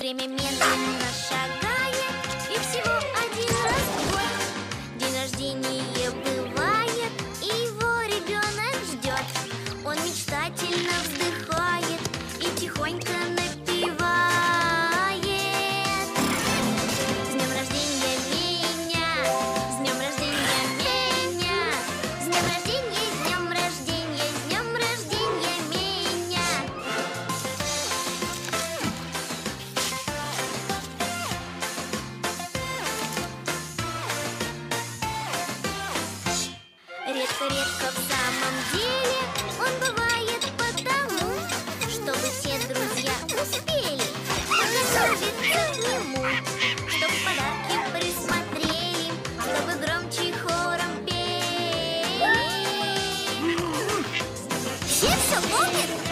siempre me mienten. Редко в самом деле. Он бывает потому Чтобы все друзья успели. Подготовиться к нему Чтоб подарки присмотрели Чтобы громче хором пели. Все все помнят?